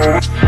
Thank